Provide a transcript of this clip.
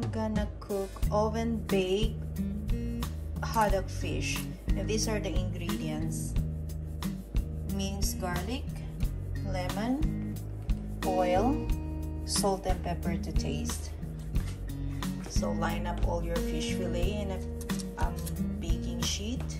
gonna cook oven bake haddock fish. And these are the ingredients. Minced garlic, lemon, oil, salt and pepper to taste. So line up all your fish fillet in a um, baking sheet